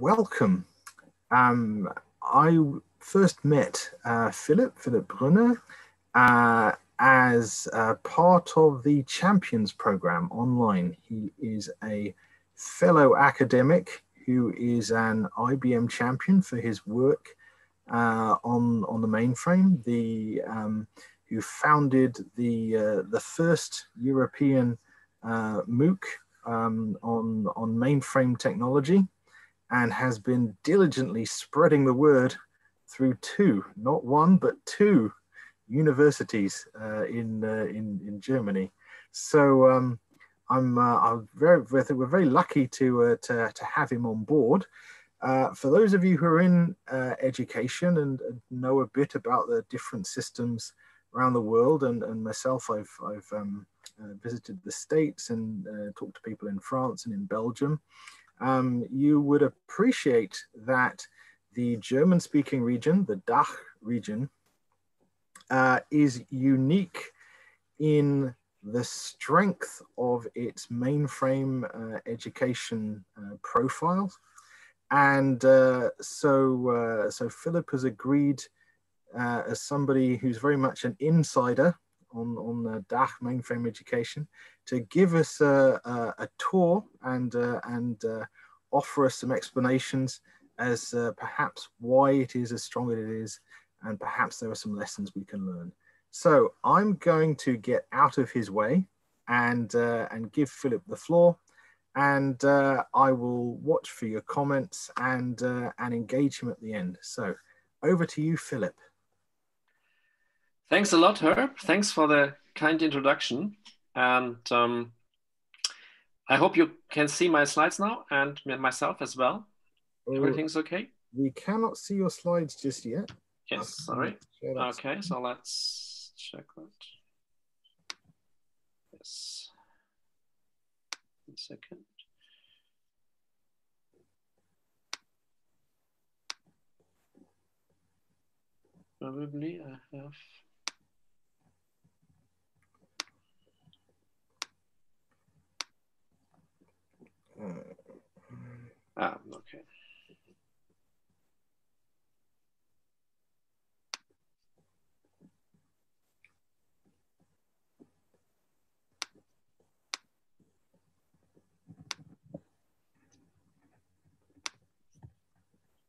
welcome. Um, I first met uh, Philip, Philip Brune, uh, as part of the Champions program online. He is a fellow academic who is an IBM champion for his work uh, on, on the mainframe, the, um, who founded the, uh, the first European uh, MOOC um, on, on mainframe technology and has been diligently spreading the word through two, not one, but two universities uh, in, uh, in, in Germany. So um, I'm, uh, I'm very, we're very lucky to, uh, to, to have him on board. Uh, for those of you who are in uh, education and know a bit about the different systems around the world, and, and myself, I've, I've um, visited the States and talked to people in France and in Belgium um, you would appreciate that the German speaking region, the DACH region, uh, is unique in the strength of its mainframe uh, education uh, profile. And uh, so, uh, so Philip has agreed uh, as somebody who's very much an insider on, on the DACH mainframe education to give us a, a, a tour and, uh, and offer us some explanations as uh, perhaps why it is as strong as it is and perhaps there are some lessons we can learn. So I'm going to get out of his way and, uh, and give Philip the floor and uh, I will watch for your comments and, and engage him at the end. So over to you, Philip. Thanks a lot, Herb. Thanks for the kind introduction. And um, I hope you can see my slides now and myself as well. Oh, Everything's okay? We cannot see your slides just yet. Yes, sorry. Okay, so let's check that. Yes. One second. Probably I have Ah, okay.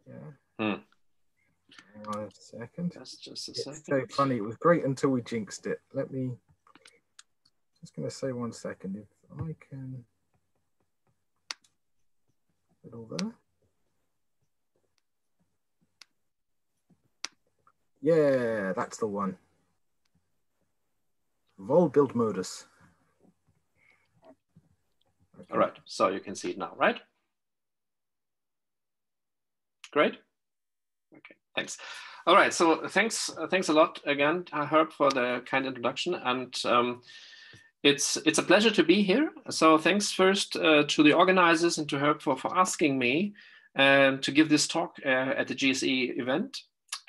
Yeah. Hmm. One second. That's just a it's second. so funny. It was great until we jinxed it. Let me. Just going to say one second. If I can it over. Yeah, that's the one. Vol build modus. Okay. All right, so you can see it now, right? Great. Okay, thanks. All right, so thanks, thanks a lot again, Herb, for the kind introduction. And um, it's it's a pleasure to be here. So thanks first uh, to the organizers and to Herb for, for asking me um, to give this talk uh, at the GSE event.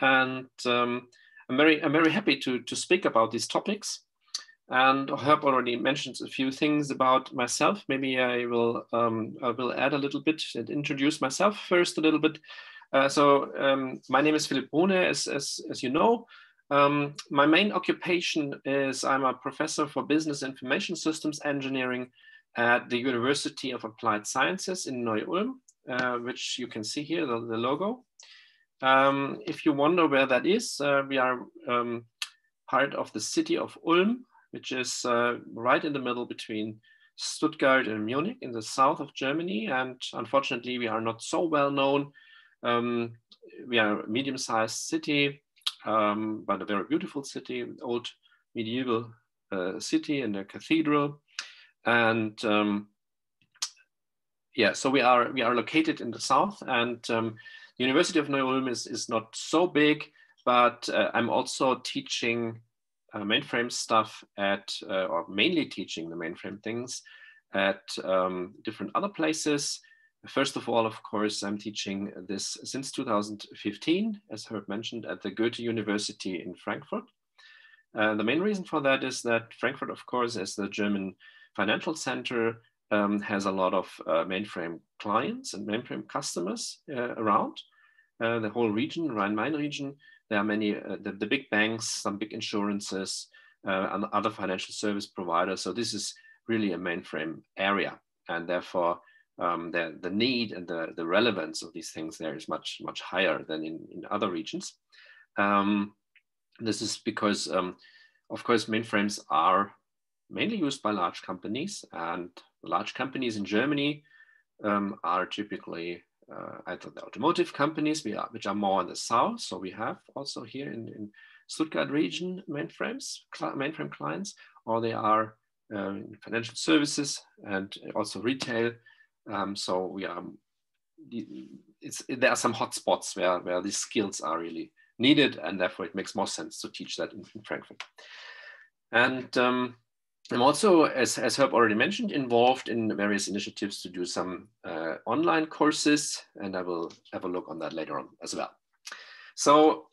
And um, I'm very I'm very happy to to speak about these topics. And Herb already mentioned a few things about myself. Maybe I will um, I will add a little bit and introduce myself first a little bit. Uh, so um, my name is Philip Brune, as, as, as you know. Um, my main occupation is I'm a professor for business information systems engineering at the University of Applied Sciences in Neu-Ulm, uh, which you can see here, the, the logo. Um, if you wonder where that is, uh, we are um, part of the city of Ulm, which is uh, right in the middle between Stuttgart and Munich in the south of Germany. And unfortunately, we are not so well known. Um, we are a medium-sized city um, but a very beautiful city, old medieval uh, city and a cathedral. And um, yeah, so we are we are located in the south, and um, the University of Neu-Ulm is, is not so big, but uh, I'm also teaching uh, mainframe stuff at, uh, or mainly teaching the mainframe things at um, different other places. First of all, of course, I'm teaching this since 2015, as Herb mentioned, at the Goethe University in Frankfurt. Uh, the main reason for that is that Frankfurt, of course, as the German financial center, um, has a lot of uh, mainframe clients and mainframe customers uh, around uh, the whole region, Rhine-Main region. There are many, uh, the, the, big banks, some big insurances, uh, and other financial service providers. So this is really a mainframe area, and therefore um, the, the need and the, the relevance of these things there is much, much higher than in, in other regions. Um, this is because, um, of course, mainframes are mainly used by large companies and large companies in Germany um, are typically uh, either the automotive companies, are, which are more in the south. So we have also here in, in Stuttgart region mainframes, mainframe clients, or they are uh, financial services and also retail. Um, so we are, it's, there are some hotspots where, where these skills are really needed and therefore it makes more sense to teach that in, in Frankfurt. And um, I'm also, as, as Herb already mentioned, involved in various initiatives to do some uh, online courses, and I will have a look on that later on as well. So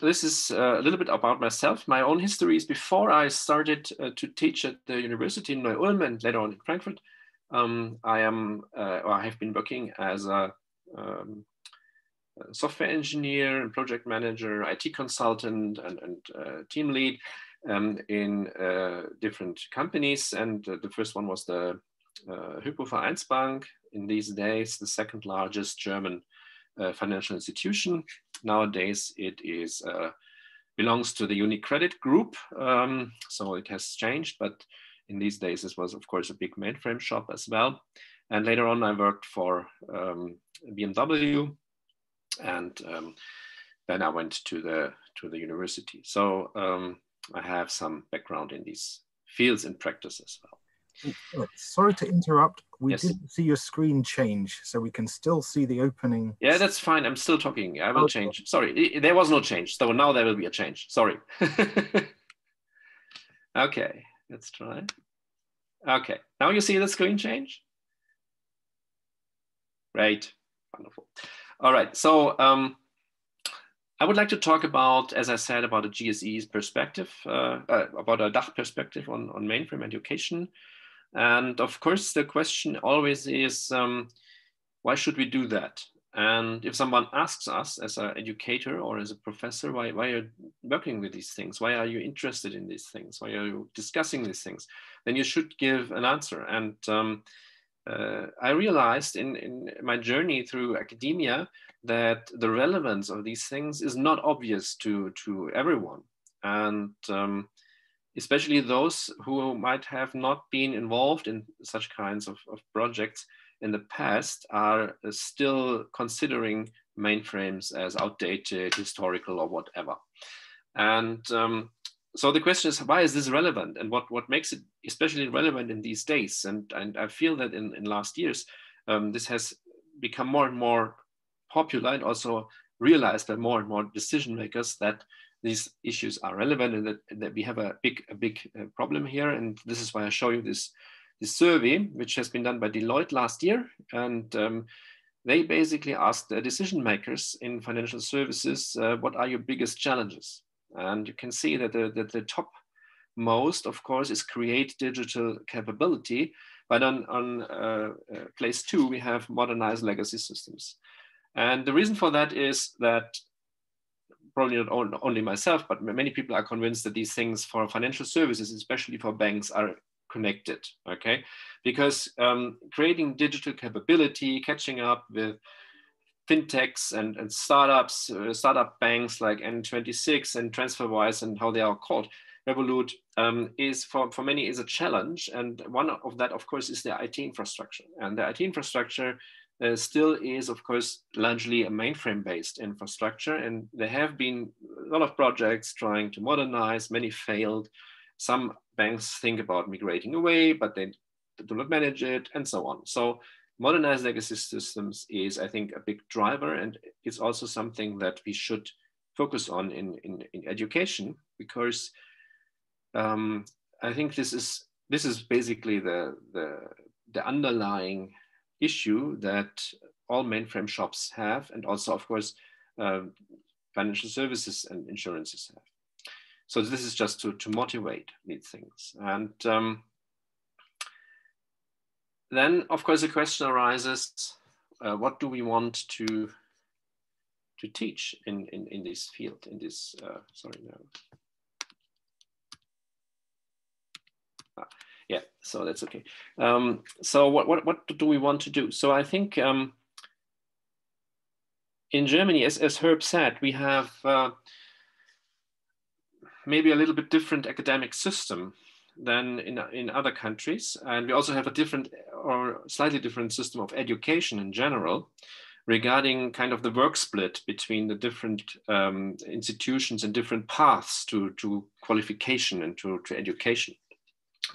this is uh, a little bit about myself. My own history is before I started uh, to teach at the university in Neu-Ulm and later on in Frankfurt. Um, I am, uh, or I have been working as a, um, software engineer and project manager, IT consultant, and, and uh, team lead um, in uh, different companies. And the first one was the uh, Hypo in these days, the second largest German uh, financial institution. Nowadays, it is uh, belongs to the UniCredit Group, um, so it has changed. But in these days, this was of course a big mainframe shop as well. And later on, I worked for um, BMW, and um, then I went to the to the university. So um, I have some background in these fields and practice as well. Sorry to interrupt. We yes. didn't see your screen change, so we can still see the opening. Yeah, that's fine. I'm still talking. I will okay. change. Sorry, there was no change. So now there will be a change. Sorry. okay, let's try. Okay, now you see the screen change? Right, wonderful. All right, so um, I would like to talk about, as I said, about a GSE's perspective, uh, uh, about a DACH perspective on, on mainframe education. And of course, the question always is, um, why should we do that? And if someone asks us as an educator or as a professor, why, why are you working with these things? Why are you interested in these things? Why are you discussing these things? Then you should give an answer. And um, uh, I realized in, in my journey through academia that the relevance of these things is not obvious to, to everyone. And um, especially those who might have not been involved in such kinds of, of projects in the past are still considering mainframes as outdated, historical, or whatever. And um, so the question is, why is this relevant, and what what makes it especially relevant in these days? And and I feel that in in last years, um, this has become more and more popular and also realized by more and more decision makers that these issues are relevant and that, that we have a big a big uh, problem here. And this is why I show you this this survey, which has been done by Deloitte last year, and um, they basically asked the decision makers in financial services, uh, what are your biggest challenges? And you can see that the, that the top most, of course, is create digital capability. But on, on uh, uh, place two, we have modernize legacy systems. And the reason for that is that probably not only myself, but many people are convinced that these things for financial services, especially for banks, are connected. Okay, because um, creating digital capability, catching up with fintechs and, and startups, uh, startup banks like N26 and TransferWise and how they are called, Revolut, um, is for, for many is a challenge. And one of that, of course, is the IT infrastructure. And the IT infrastructure uh, still is, of course, largely a mainframe based infrastructure. And there have been a lot of projects trying to modernize, many failed. Some banks think about migrating away, but they do not manage it, and so on. So modernized legacy systems is, I think, a big driver, and it's also something that we should focus on in, in, in education because um, I think this is this is basically the, the the underlying issue that all mainframe shops have, and also, of course, uh, financial services and insurances have. So this is just to, to motivate these things. And um, then, of course, the question arises, uh, what do we want to to teach in, in, in this field, in this, uh, sorry, no. Ah, yeah, so that's okay. Um, so what, what, what do we want to do? So I think um, in Germany, as, as Herb said, we have uh, maybe a little bit different academic system than in, in other countries. And we also have a different or slightly different system of education in general regarding kind of the work split between the different um, institutions and different paths to, to qualification and to, to education.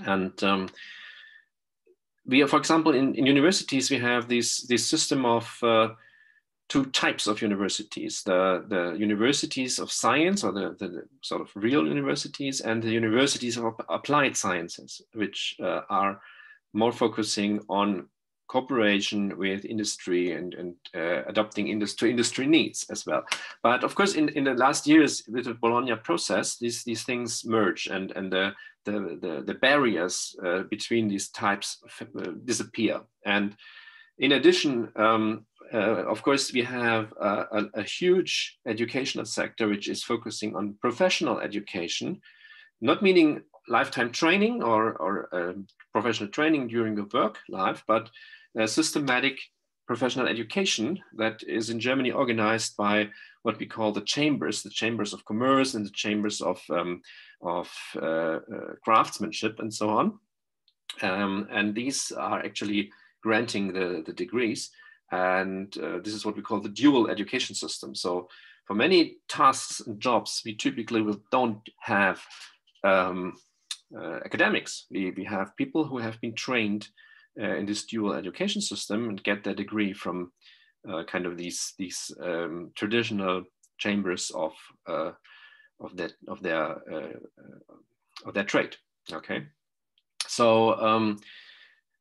And um, we, are, for example, in, in universities, we have this, this system of uh, two types of universities, the, the universities of science or the, the sort of real universities and the universities of applied sciences, which uh, are more focusing on cooperation with industry and, and uh, adopting industry industry needs as well. But of course, in, in the last years with the Bologna process, these, these things merge and, and the, the, the, the barriers uh, between these types uh, disappear. And in addition, um, uh, of course, we have a, a, a, huge educational sector which is focusing on professional education, not meaning lifetime training or, or uh, professional training during the work life, but systematic professional education that is in Germany organized by what we call the chambers, the chambers of commerce and the chambers of, um, of uh, uh, craftsmanship and so on. Um, and these are actually granting the, the degrees. And uh, this is what we call the dual education system. So for many tasks and jobs, we typically don't have um, uh, academics. We, we have people who have been trained uh, in this dual education system and get their degree from uh, kind of these these um, traditional chambers of uh, of that of their uh, of their trade. Okay, so um,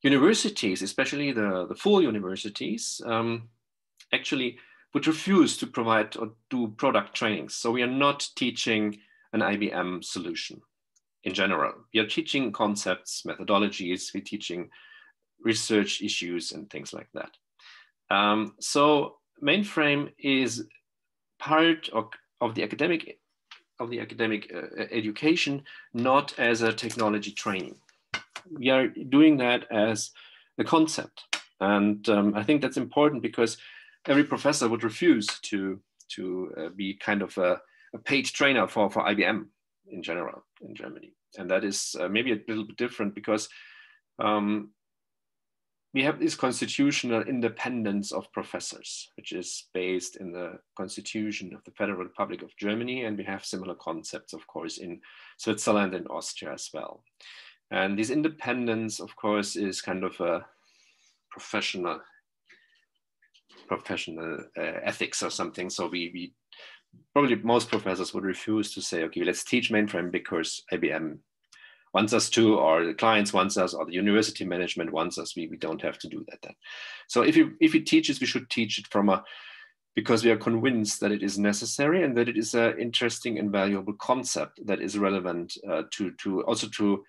universities, especially the the full universities, um, actually would refuse to provide or do product trainings. So we are not teaching an IBM solution in general. We are teaching concepts, methodologies. We're teaching research issues and things like that. Um, so mainframe is part of, of the academic of the academic uh, education, not as a technology training. We are doing that as a concept. And um, I think that's important because every professor would refuse to, to uh, be kind of a, a, paid trainer for, for IBM in general in Germany. And that is uh, maybe a little bit different because um, we have this constitutional independence of professors, which is based in the constitution of the Federal Republic of Germany. And we have similar concepts, of course, in Switzerland and Austria as well. And this independence, of course, is kind of a professional professional uh, ethics or something. So we, we probably most professors would refuse to say, okay, let's teach mainframe because IBM wants us to, or the clients wants us, or the university management wants us. We, we don't have to do that then. So if you if we teach it, we should teach it from a because we are convinced that it is necessary and that it is an interesting and valuable concept that is relevant uh, to to also to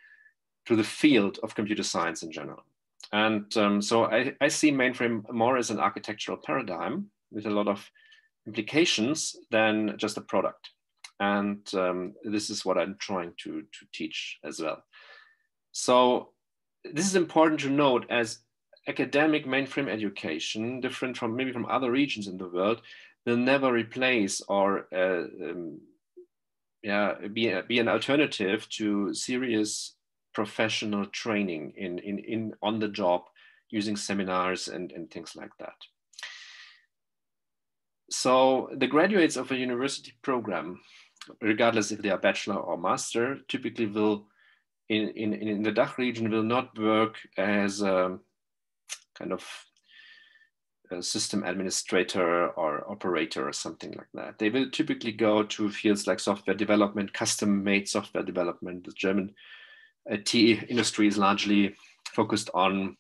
to the field of computer science in general. And um, so I, I see mainframe more as an architectural paradigm with a lot of implications than just a product. And um, this is what I'm trying to, to teach as well. So this is important to note as academic mainframe education, different from maybe from other regions in the world, will never replace or uh, um, yeah, be, be an alternative to serious professional training in, in, in on the job using seminars and, and things like that. So the graduates of a university program regardless if they are bachelor or master, typically will in, in, in the DACH region will not work as a kind of a system administrator or operator or something like that. They will typically go to fields like software development, custom made software development. The German IT industry is largely focused on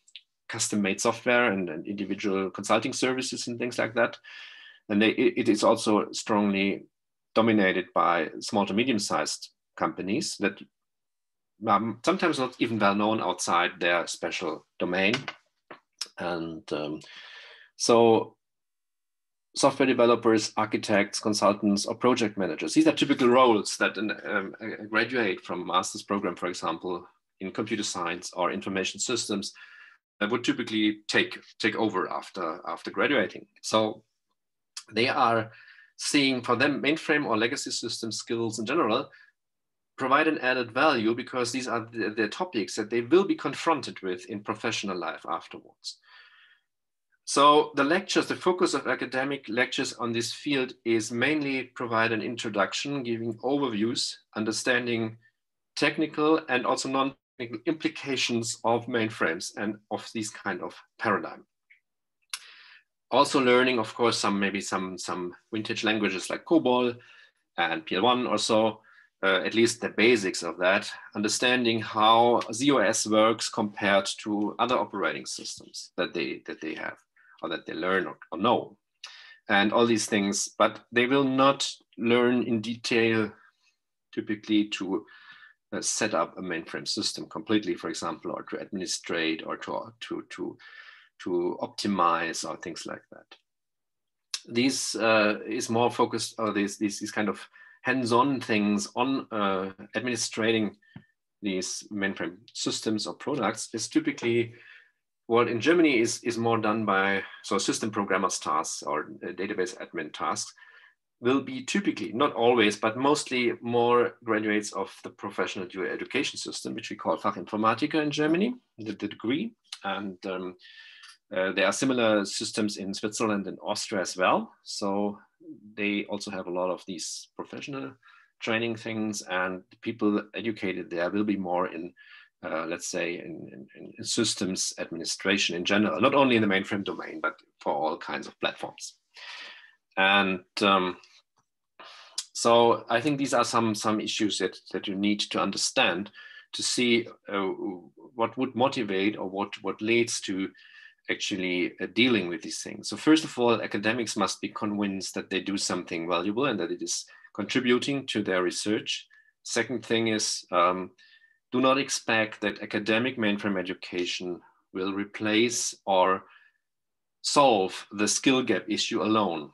custom made software and, and individual consulting services and things like that. And they, it is also strongly dominated by small to medium sized companies that are sometimes not even well known outside their special domain. And um, so software developers, architects, consultants, or project managers. These are typical roles that um, graduate from a master's program, for example, in computer science or information systems, uh, would typically take take over after after graduating. So they are seeing for them mainframe or legacy system skills in general provide an added value because these are the, the topics that they will be confronted with in professional life afterwards. So the lectures, the focus of academic lectures on this field is mainly provide an introduction, giving overviews, understanding technical and also non-technical implications of mainframes and of this kind of paradigm. Also learning, of course, some maybe some, some vintage languages like COBOL and PL1 or so, uh, at least the basics of that, understanding how z/OS works compared to other operating systems that they, that they have or that they learn or, or know and all these things, but they will not learn in detail typically to uh, set up a mainframe system completely, for example, or to administrate or to, to, to, to optimize or things like that. These uh, is more focused, or these, these, these kind of hands-on things on uh, administrating these mainframe systems or products is typically what in Germany is, is more done by so system programmers tasks or database admin tasks will be typically, not always, but mostly more graduates of the professional dual education system, which we call Fachinformatiker in Germany, the, the degree. And um, uh, there are similar systems in Switzerland and Austria as well. So they also have a lot of these professional training things and people educated there will be more in uh, let's say, in, in, in, systems administration in general, not only in the mainframe domain, but for all kinds of platforms. And um, so I think these are some, some issues that, that you need to understand to see uh, what would motivate or what, what leads to actually uh, dealing with these things. So first of all, academics must be convinced that they do something valuable and that it is contributing to their research. Second thing is um, do not expect that academic mainframe education will replace or solve the skill gap issue alone.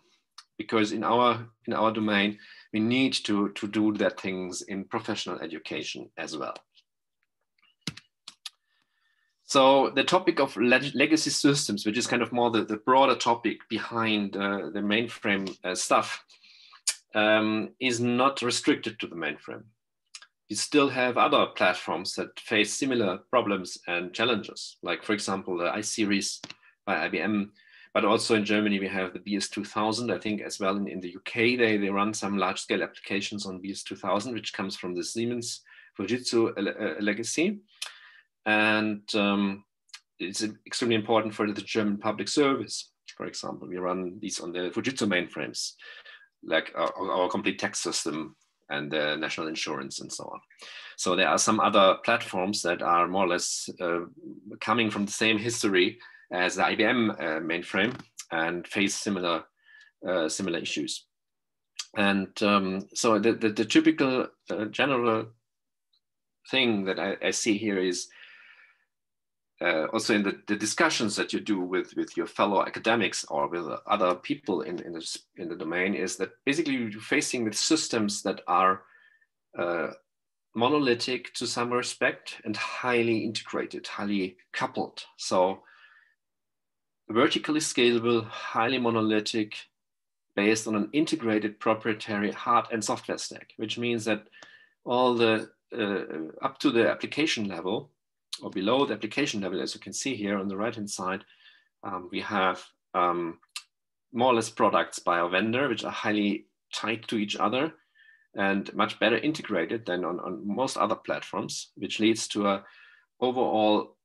Because in our in our domain we need to to do that things in professional education as well. So the topic of leg legacy systems which is kind of more the, the broader topic behind uh, the mainframe uh, stuff um, is not restricted to the mainframe you still have other platforms that face similar problems and challenges, like, for example, the iSeries by IBM. But also in Germany, we have the BS2000. I think as well in, in the UK, they, they run some large scale applications on BS2000, which comes from the Siemens Fujitsu uh, legacy. And um, it's extremely important for the German public service. For example, we run these on the Fujitsu mainframes, like our, our complete tax system and the national insurance and so on. So there are some other platforms that are more or less uh, coming from the same history as the IBM uh, mainframe and face similar uh, similar issues. And um, so the, the, the typical uh, general thing that I, I see here is uh, also in the, the, discussions that you do with, with your fellow academics or with other people in, in, the, in the domain is that basically you're facing with systems that are uh, monolithic to some respect and highly integrated, highly coupled. So vertically scalable, highly monolithic, based on an integrated proprietary hard and software stack, which means that all the uh, up to the application level, or below the application level, as you can see here on the right-hand side, um, we have um, more or less products by our vendor, which are highly tied to each other and much better integrated than on, on most other platforms, which leads to a overall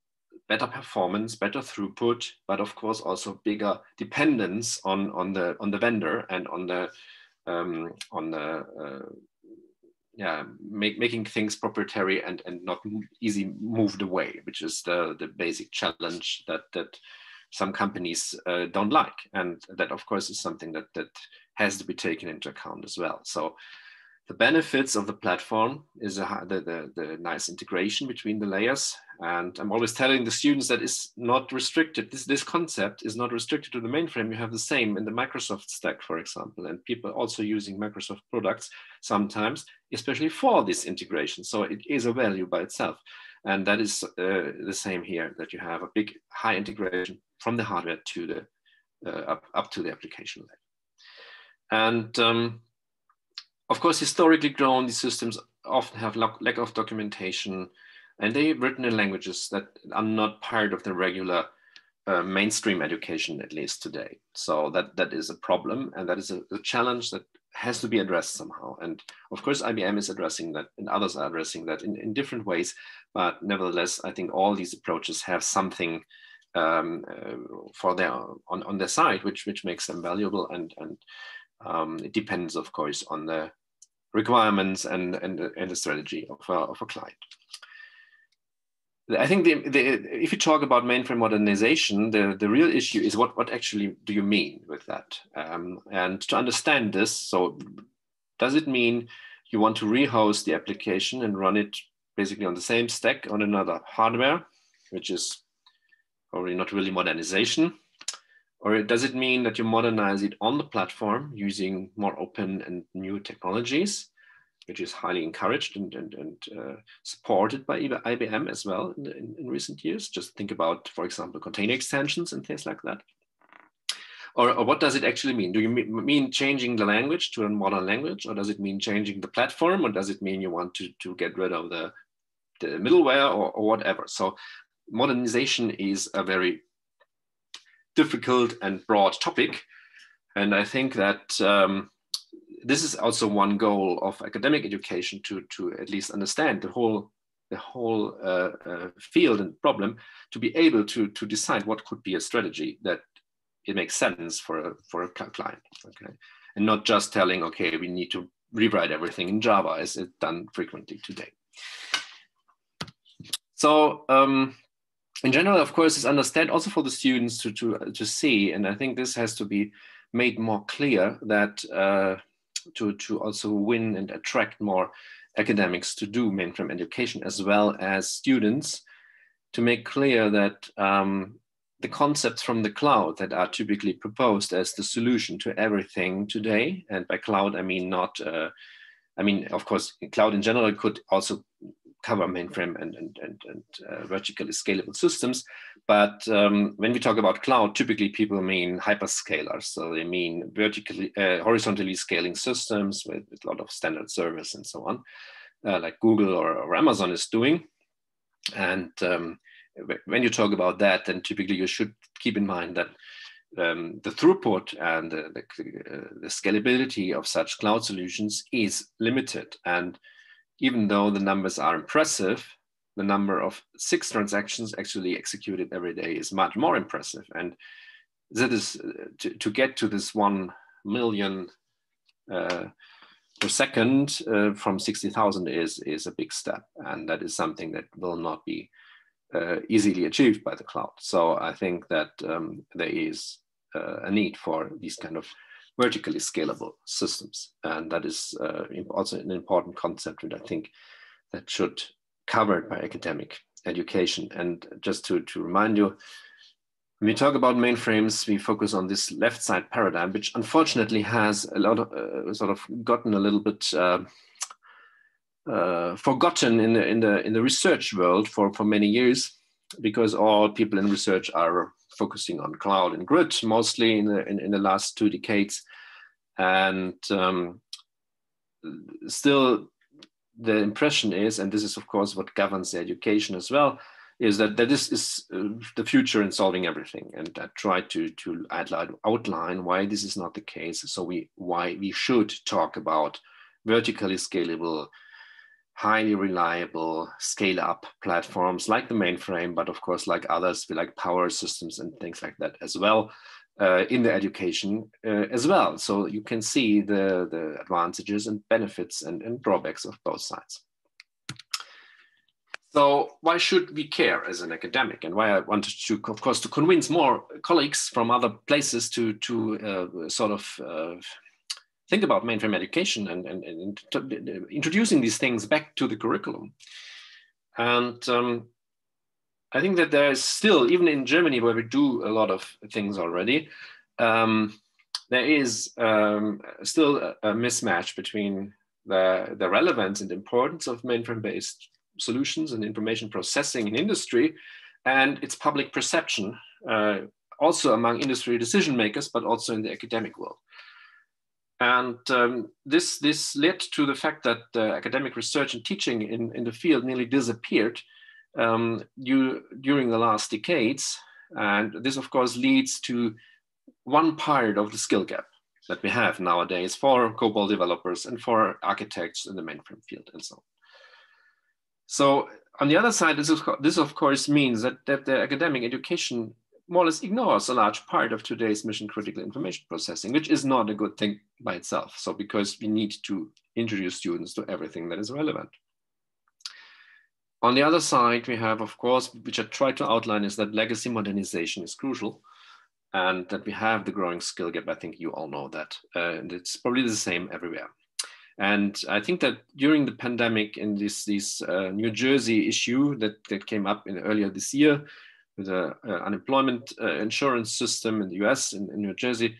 better performance, better throughput, but of course also bigger dependence on, on the on the vendor and on the um, on the uh, yeah, make, making things proprietary and, and not easy moved away, which is the, the basic challenge that, that some companies uh, don't like. And that, of course, is something that, that has to be taken into account as well. So the benefits of the platform is a, the, the, the, nice integration between the layers. And I'm always telling the students that it's not restricted. This, this concept is not restricted to the mainframe. You have the same in the Microsoft stack, for example, and people also using Microsoft products sometimes, especially for this integration. So it is a value by itself. And that is uh, the same here, that you have a big high integration from the hardware to the, uh, up, up to the application layer. And um, of course, historically grown, these systems often have lack of documentation and they're written in languages that are not part of the regular uh, mainstream education, at least today. So that, that is a problem and that is a, a, challenge that has to be addressed somehow. And of course, IBM is addressing that and others are addressing that in, in different ways. But nevertheless, I think all these approaches have something um, uh, for their on, on their side, which which makes them valuable and and um, it depends, of course, on the requirements and, and, and the strategy of a, of a client. I think the, the, if you talk about mainframe modernization, the, the real issue is what, what actually do you mean with that? Um, and to understand this, so does it mean you want to rehost the application and run it basically on the same stack on another hardware, which is probably not really modernization? Or does it mean that you modernize it on the platform using more open and new technologies, which is highly encouraged and, and, and uh, supported by IBM as well in, in, in, recent years? Just think about, for example, container extensions and things like that. Or, or what does it actually mean? Do you mean changing the language to a modern language? Or does it mean changing the platform? Or does it mean you want to, to get rid of the, the middleware or, or whatever? So modernization is a very difficult and broad topic. And I think that um, this is also one goal of academic education to, to at least understand the whole, the whole uh, uh, field and problem, to be able to, to decide what could be a strategy that it makes sense for a, for a client. Okay. And not just telling, okay, we need to rewrite everything in Java as it's done frequently today. So um, in general, of course, is understand also for the students to, to, to see. And I think this has to be made more clear that uh, to, to also win and attract more academics to do mainframe education as well as students to make clear that um, the concepts from the cloud that are typically proposed as the solution to everything today, and by cloud, I mean not, uh, I mean, of course, cloud in general could also cover mainframe and, and, and, and uh, vertically scalable systems. But um, when we talk about cloud, typically people mean hyperscalers. So they mean vertically, uh, horizontally scaling systems with, with, a lot of standard service and so on, uh, like Google or, or, Amazon is doing. And um, when you talk about that, then typically you should keep in mind that um, the throughput and the, the, uh, the, scalability of such cloud solutions is limited. And even though the numbers are impressive, the number of CICS transactions actually executed every day is much more impressive. And that is uh, to, to get to this 1 million uh, per second uh, from 60,000 is, is a big step. And that is something that will not be uh, easily achieved by the cloud. So I think that um, there is uh, a need for these kind of vertically scalable systems. And that is uh, also an important concept that I think that should covered by academic education. And just to, to remind you, when we talk about mainframes, we focus on this left side paradigm, which unfortunately has a lot of uh, sort of gotten a little bit uh, uh, forgotten in the, in the in the research world for, for many years, because all people in research are focusing on cloud and grid mostly in the, in, in the last two decades. And um, still, the impression is, and this is of course what governs the education as well, is that, that this is uh, the future in solving everything. And I try to, to outline why this is not the case. So we, why we should talk about vertically scalable highly reliable scale up platforms like the mainframe, but of course, like others, we like power systems and things like that as well. Uh, in the education uh, as well. So you can see the, the advantages and benefits and, and drawbacks of both sides. So why should we care as an academic and why I wanted to, of course, to convince more colleagues from other places to, to uh, sort of uh, think about mainframe education and, and, and introducing these things back to the curriculum. And um, I think that there is still, even in Germany, where we do a lot of things already, um, there is um, still a, a, mismatch between the, the relevance and importance of mainframe-based solutions and information processing in industry and its public perception, uh, also among industry decision makers, but also in the academic world. And um, this, this led to the fact that uh, academic research and teaching in, in the field nearly disappeared um, during the last decades. And this, of course, leads to one part of the skill gap that we have nowadays for COBOL developers and for architects in the mainframe field and so on. So on the other side, this, is, this of course means that, that the academic education more or less ignores a large part of today's mission critical information processing, which is not a good thing by itself. So because we need to introduce students to everything that is relevant. On the other side, we have, of course, which I try to outline is that legacy modernization is crucial and that we have the growing skill gap. I think you all know that. Uh, and it's probably the same everywhere. And I think that during the pandemic in this, this uh, New Jersey issue that, that came up in earlier this year the unemployment uh, insurance system in the US in, in New Jersey,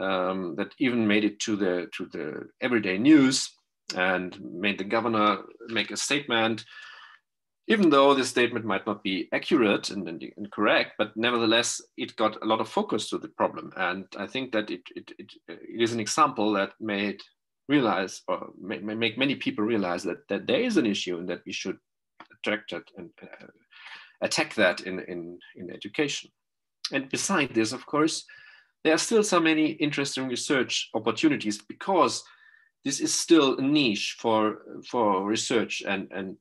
um, that even made it to the, to the everyday news and made the governor make a statement even though this statement might not be accurate and, and, and, correct, but nevertheless, it got a lot of focus to the problem. And I think that it, it, it, it is an example that made realize or may, may make many people realize that, that there is an issue and that we should attract it and uh, attack that in, in, in education. And beside this, of course, there are still so many interesting research opportunities because this is still a niche for, for research and, and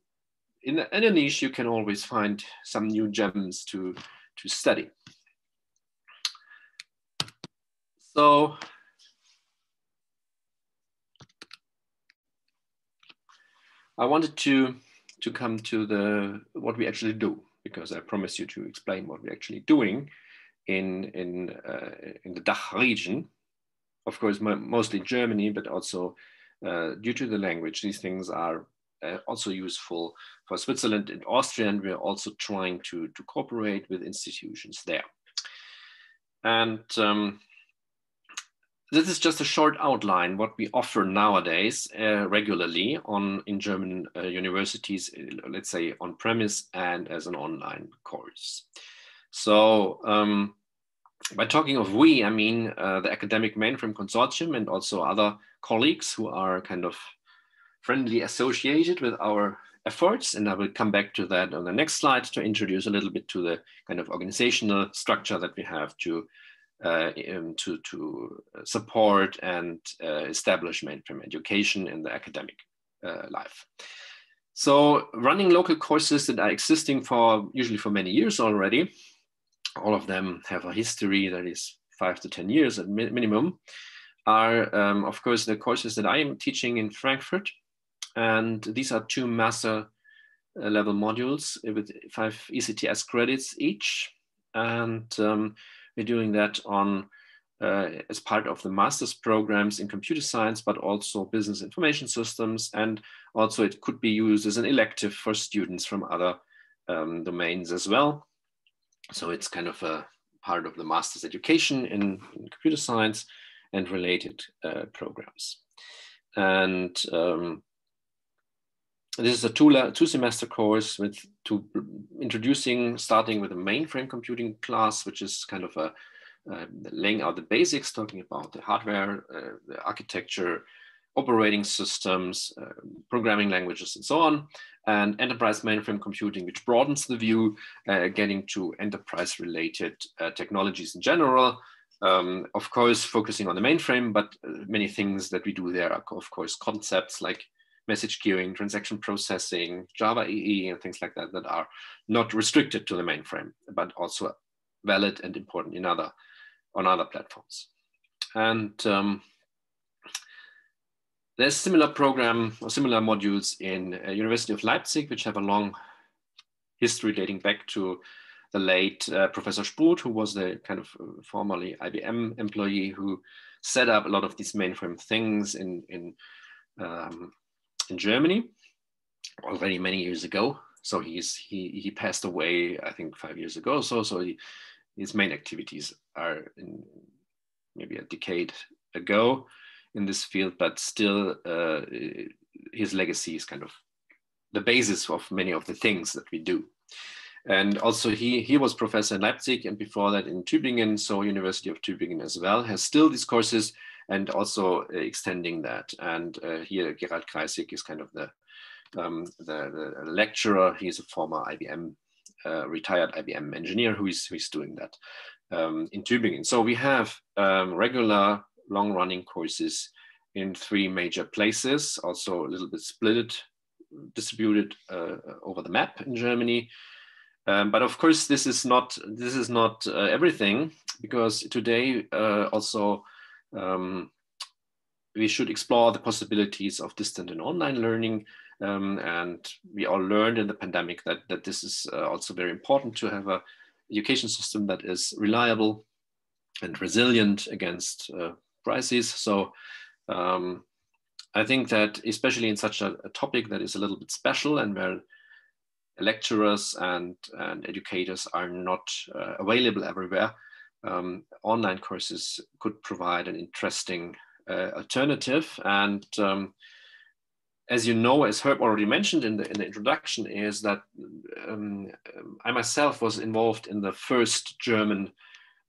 in, in a niche, you can always find some new gems to, to study. So I wanted to, to come to the what we actually do, because I promised you to explain what we're actually doing in, in, uh, in the DACH region. Of course, mostly Germany, but also uh, due to the language, these things are uh, also useful for Switzerland and Austria, and we're also trying to, to cooperate with institutions there. And um, this is just a short outline what we offer nowadays uh, regularly on in German uh, universities, uh, let's say on premise and as an online course. So um, by talking of we, I mean uh, the academic mainframe consortium and also other colleagues who are kind of friendly associated with our efforts. And I will come back to that on the next slide to introduce a little bit to the kind of organizational structure that we have to, uh, um, to, to support and uh, establish mainframe education in the academic uh, life. So running local courses that are existing for usually for many years already, all of them have a history that is five to 10 years at mi minimum, are um, of course the courses that I am teaching in Frankfurt and these are two master uh, level modules with five ECTS credits each. And um, we're doing that on uh, as part of the master's programs in computer science, but also business information systems. And also it could be used as an elective for students from other um, domains as well. So it's kind of a part of the master's education in, in computer science and related uh, programs. And um, this is a two, two semester course with to introducing, starting with a mainframe computing class, which is kind of a uh, laying out the basics, talking about the hardware, uh, the architecture, operating systems, uh, programming languages, and so on. And enterprise mainframe computing, which broadens the view, uh, getting to enterprise related uh, technologies in general. Um, of course, focusing on the mainframe, but uh, many things that we do there are, of course, concepts like message queuing, transaction processing, Java EE, and things like that that are not restricted to the mainframe, but also valid and important in other on other platforms. And um, there's similar program or similar modules in uh, University of Leipzig, which have a long history dating back to the late uh, Professor Spruth, who was the kind of uh, formerly IBM employee who set up a lot of these mainframe things in in um, in Germany already many years ago. So he's he he passed away, I think, five years ago. So so he, his main activities are in maybe a decade ago in this field, but still uh, his legacy is kind of the basis of many of the things that we do. And also he, he was professor in Leipzig and before that in Tübingen, so University of Tübingen as well, has still these courses and also uh, extending that. And uh, here Gerald Kreisig is kind of the, um, the, the, lecturer. He's a former IBM, uh, retired IBM engineer who is, who is doing that um, in Tübingen. So we have um, regular long running courses in three major places, also a little bit split, distributed uh, over the map in Germany. Um, but of course, this is not this is not uh, everything because today uh, also um, we should explore the possibilities of distant and online learning. Um, and we all learned in the pandemic that that this is uh, also very important to have a education system that is reliable and resilient against uh, crises. So um, I think that especially in such a, a, topic that is a little bit special and where lecturers and, and educators are not uh, available everywhere, um, online courses could provide an interesting uh, alternative. And um, as you know, as Herb already mentioned in the, in the introduction, is that um, I myself was involved in the first German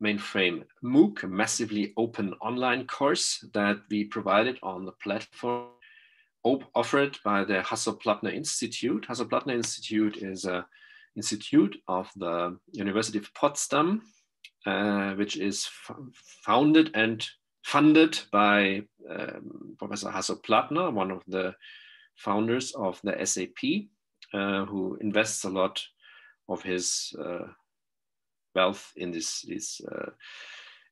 mainframe MOOC, a massively open online course that we provided on the platform offered by the Hasso-Plattner Institute. Hasso-Plattner Institute is an institute of the University of Potsdam, uh, which is founded and funded by um, Professor Hasso-Plattner, one of the founders of the SAP, uh, who invests a lot of his uh, wealth in this, this uh,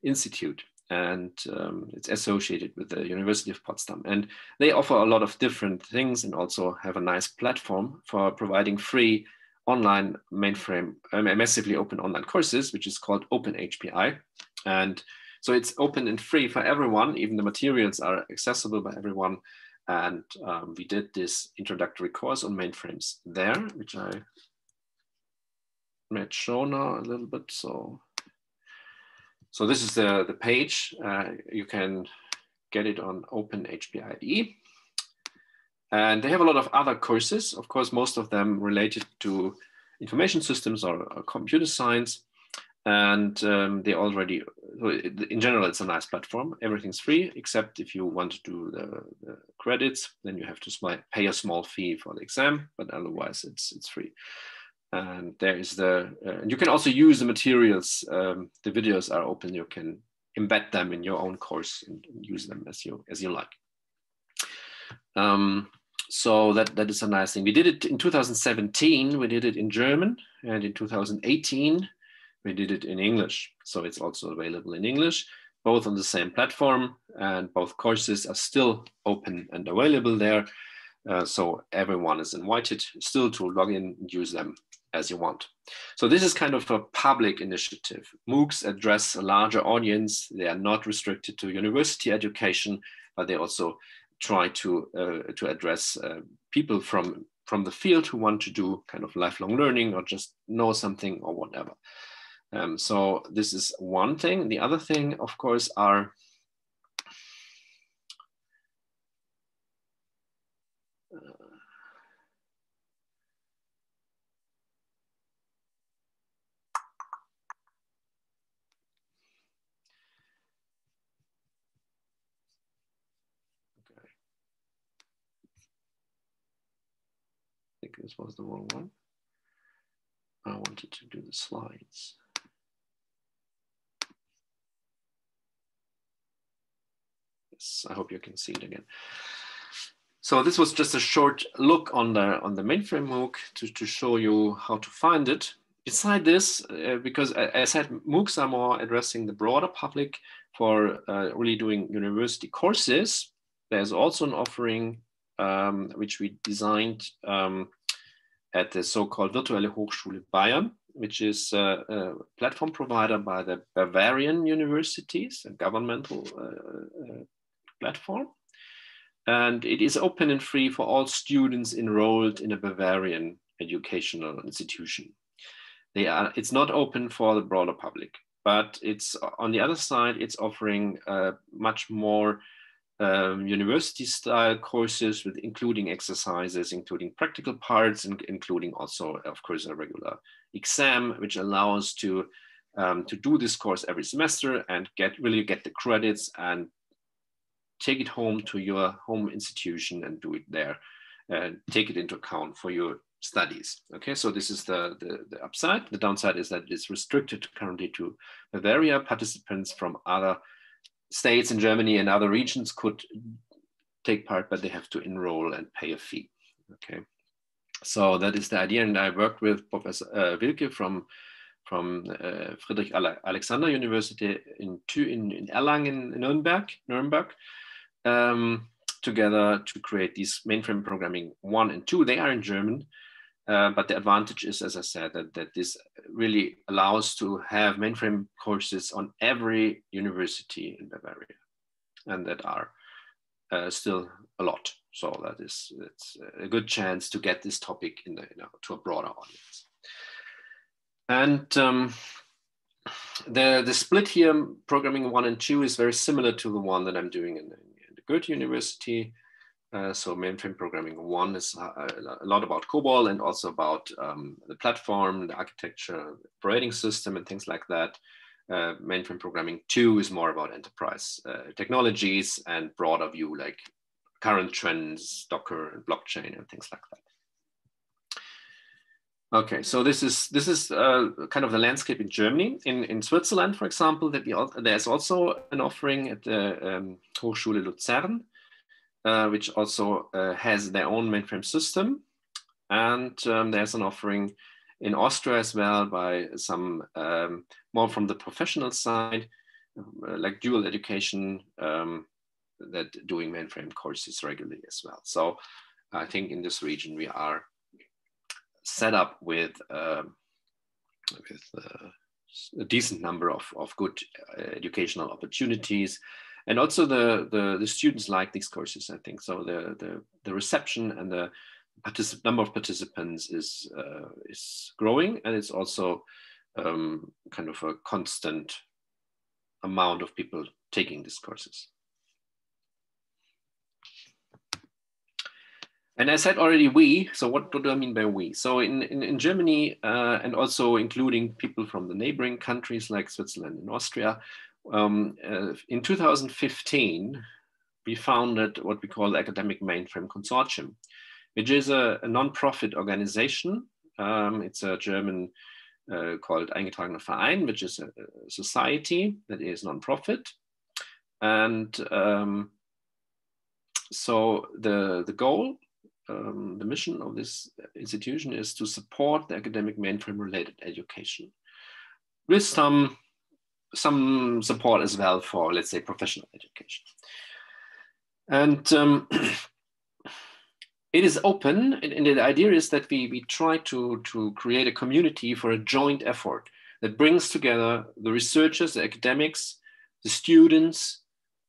institute and um, it's associated with the University of Potsdam. And they offer a lot of different things and also have a nice platform for providing free online mainframe, um, massively open online courses, which is called openHPI. And so it's open and free for everyone. Even the materials are accessible by everyone. And um, we did this introductory course on mainframes there, which I might show now a little bit. So, so this is the, the page. Uh, you can get it on OpenHPIDE. And they have a lot of other courses, of course, most of them related to information systems or, or computer science. And um, they already, in general, it's a nice platform. Everything's free, except if you want to do the, the credits, then you have to pay a small fee for the exam, but otherwise it's, it's free and there is the uh, and you can also use the materials um, the videos are open you can embed them in your own course and use them as you as you like um, so that that is a nice thing we did it in 2017 we did it in german and in 2018 we did it in english so it's also available in english both on the same platform and both courses are still open and available there uh, so everyone is invited still to log in and use them as you want. So this is kind of a public initiative. MOOCs address a larger audience. They are not restricted to university education, but they also try to, uh, to address uh, people from, from the field who want to do kind of lifelong learning or just know something or whatever. Um, so this is one thing. The other thing, of course, are think this was the wrong one. I wanted to do the slides. Yes, I hope you can see it again. So this was just a short look on the on the mainframe MOOC to, to show you how to find it. Beside this, uh, because as I said, MOOCs are more addressing the broader public for uh, really doing university courses. There's also an offering um, which we designed um, at the so-called Virtuelle Hochschule Bayern, which is a, a, platform provider by the Bavarian universities, a governmental uh, uh, platform. And it is open and free for all students enrolled in a Bavarian educational institution. They are, it's not open for the broader public, but it's on the other side, it's offering uh, much more um, university style courses with including exercises, including practical parts, and including also, of course, a regular exam, which allows to um, to do this course every semester and get really get the credits and take it home to your home institution and do it there. and take it into account for your studies. Okay, so this is the, the, the upside. The downside is that it's restricted currently to Bavaria. Participants from other states in Germany and other regions could take part, but they have to enroll and pay a fee. Okay, so that is the idea. And I worked with Professor uh, Wilke from from uh, Friedrich Alexander University in, in, in Erlangen, Nuremberg, Nuremberg um, together to create these mainframe programming one and two. They are in German, uh, but the advantage is, as I said, that, that this really allows to have mainframe courses on every university in Bavaria, and that are uh, still a lot. So that is it's a good chance to get this topic in the, you know, to a broader audience. And um, the the split here, programming one and two, is very similar to the one that I'm doing in, in the Goethe University. Uh, so mainframe programming one is uh, a lot about COBOL and also about um, the platform, the architecture, operating system, and things like that. Uh, mainframe programming two is more about enterprise uh, technologies and broader view like current trends, Docker and blockchain and things like that. Okay, so this is this is uh, kind of the landscape in Germany. In in Switzerland, for example, that there's also an offering at the um, Hochschule Luzern, uh, which also uh, has their own mainframe system. And um, there's an offering in Austria as well by some um, more from the professional side, uh, like dual education, um, that doing mainframe courses regularly as well. So I think in this region we are set up with, um, with uh, a decent number of, of good uh, educational opportunities and also the, the, the students like these courses, I think. So the, the, the reception and the number of participants is, uh, is growing and it's also um, kind of a constant amount of people taking these courses. And I said already we, so what do I mean by we? So in, in, in Germany uh, and also including people from the neighboring countries like Switzerland and Austria, um, uh, in 2015, we founded what we call the Academic Mainframe Consortium, which is a, a non-profit organization. Um, it's a German uh, called Eingetragener Verein, which is a, a society that is non-profit. And um, so the, the goal, um, the mission of this institution is to support the academic mainframe related education with some some support as well for, let's say, professional education. And um, it is open, and, the idea is that we, we try to, to create a community for a joint effort that brings together the researchers, the academics, the students,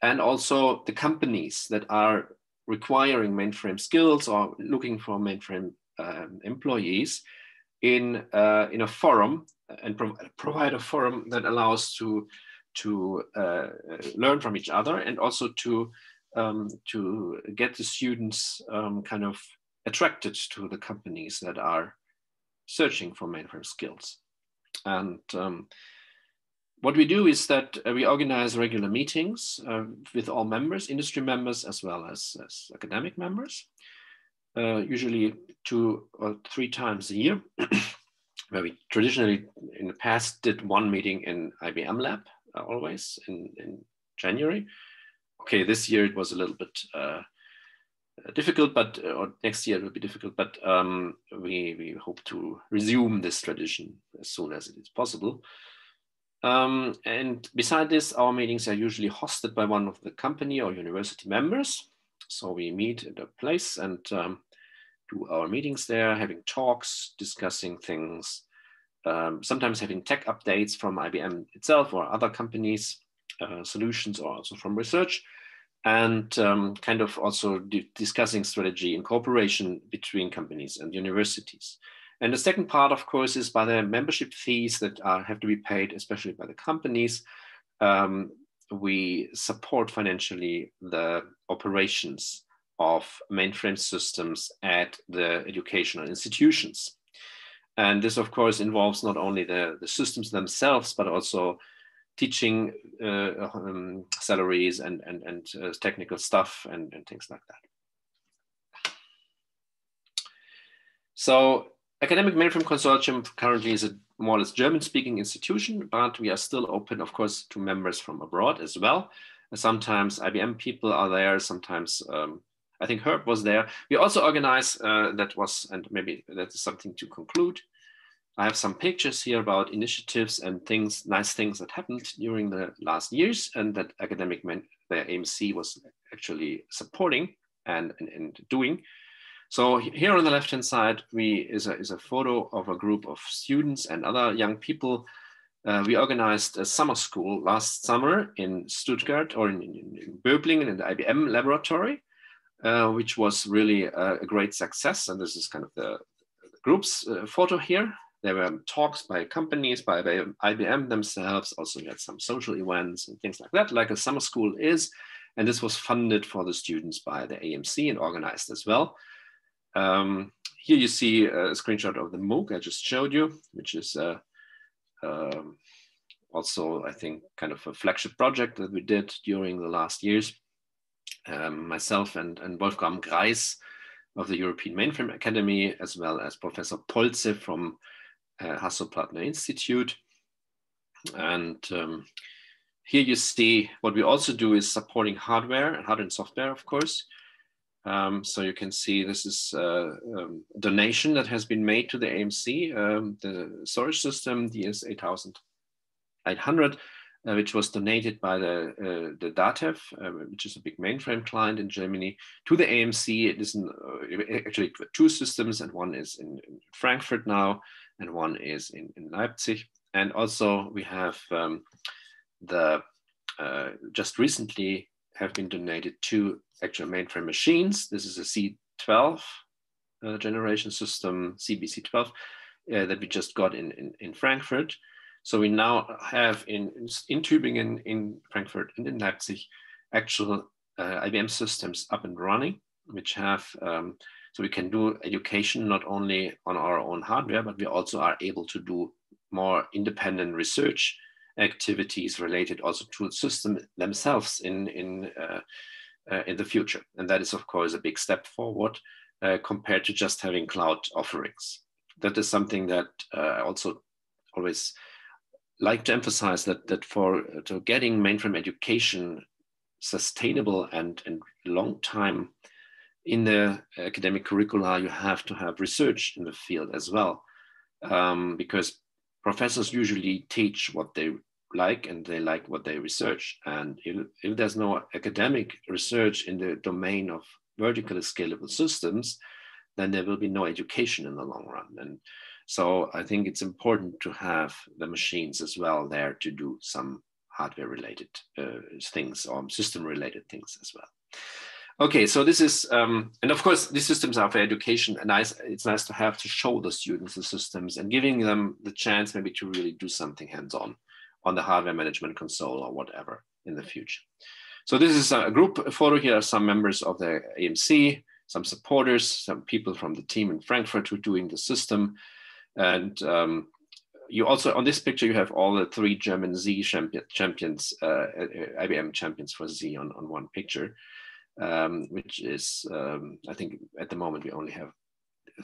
and also the companies that are requiring mainframe skills or looking for mainframe um, employees in, uh, in a forum and pro provide a forum that allows to to uh, learn from each other and also to um, to get the students um, kind of attracted to the companies that are searching for mainframe skills. And um, what we do is that uh, we organize regular meetings uh, with all members, industry members, as well as, as academic members, uh, usually two or three times a year. where we traditionally in the past did one meeting in IBM lab uh, always in, in January. Okay, this year it was a little bit uh, difficult, but uh, or next year it will be difficult, but um, we, we hope to resume this tradition as soon as it is possible. Um, and beside this, our meetings are usually hosted by one of the company or university members. So we meet at a place and um, do our meetings there, having talks, discussing things, um, sometimes having tech updates from IBM itself or other companies, uh, solutions, or also from research, and um, kind of also discussing strategy in cooperation between companies and universities. And the second part, of course, is by the membership fees that are, have to be paid, especially by the companies. Um, we support financially the operations of mainframe systems at the educational institutions. And this, of course, involves not only the, the systems themselves, but also teaching uh, um, salaries and, and, and uh, technical stuff and, and things like that. So Academic Mainframe Consortium currently is a more or less German speaking institution, but we are still open, of course, to members from abroad as well. Sometimes IBM people are there, sometimes um, I think Herb was there. We also organize, uh, that was, and maybe that is something to conclude. I have some pictures here about initiatives and things, nice things that happened during the last years and that academic men, the AMC was actually supporting and, and, and doing. So here on the left-hand side, we is a, is a photo of a group of students and other young people. Uh, we organized a summer school last summer in Stuttgart or in, in, in Böblingen in the IBM laboratory, uh, which was really a, a, great success. And this is kind of the, the group's uh, photo here. There were talks by companies, by, by IBM themselves. Also, we had some social events and things like that, like a summer school is. And this was funded for the students by the AMC and organized as well. Um, here you see a screenshot of the MOOC I just showed you, which is uh, um, also, I think, kind of a flagship project that we did during the last years. Um, myself and, and Wolfgang Greis of the European Mainframe Academy, as well as Professor Polze from uh, Hasso-Plattner Institute. And um, here you see what we also do is supporting hardware and hardware and software, of course. Um, so you can see this is uh, um, a donation that has been made to the AMC, um, the storage system DS8800, uh, which was donated by the, uh, the DATEV, uh, which is a big mainframe client in Germany, to the AMC. It is uh, actually two systems, and one is in, in, Frankfurt now, and one is in, in Leipzig. And also we have um, the just recently have been donated two actual mainframe machines. This is a C12 uh, generation system, zBC12, uh, that we just got in, in, in, Frankfurt. So we now have in, in, in Tübingen, in Frankfurt, and in Leipzig, actual uh, IBM systems up and running, which have, um, so we can do education not only on our own hardware, but we also are able to do more independent research activities related also to the system themselves in, in, uh, uh, in the future. And that is, of course, a big step forward uh, compared to just having cloud offerings. That is something that uh, also always like to emphasize that, that for to getting mainframe education sustainable and, and long time in the academic curricula, you have to have research in the field as well. Um, because professors usually teach what they like and they like what they research. And if, if there's no academic research in the domain of vertically scalable systems, then there will be no education in the long run. And so I think it's important to have the machines as well there to do some hardware related uh, things or system related things as well. Okay, so this is, um, and of course, these systems are for education, and nice, it's nice to have to show the students the systems and giving them the chance maybe to really do something hands-on on the hardware management console or whatever in the future. So this is a group photo here, some members of the AMC, some supporters, some people from the team in Frankfurt who are doing the system. And um, you also, on this picture, you have all the three German Z champions, uh, IBM champions for Z on, on one picture, um, which is, um, I think at the moment we only have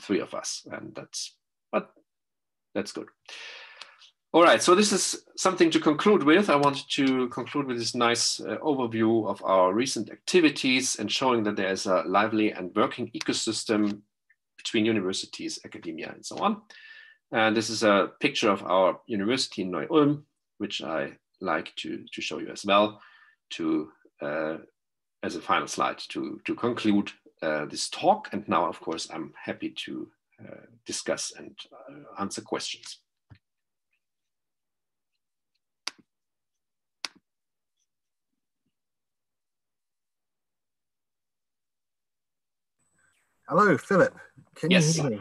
three of us and that's, but that's good. All right, so this is something to conclude with. I wanted to conclude with this nice uh, overview of our recent activities and showing that there is a lively and working ecosystem between universities, academia, and so on. And this is a picture of our university in Neu-Ulm, which I like to, to show you as well to uh, as a final slide to, to conclude uh, this talk. And now, of course, I'm happy to uh, discuss and uh, answer questions. Hello, Philip. Can yes. you hear me?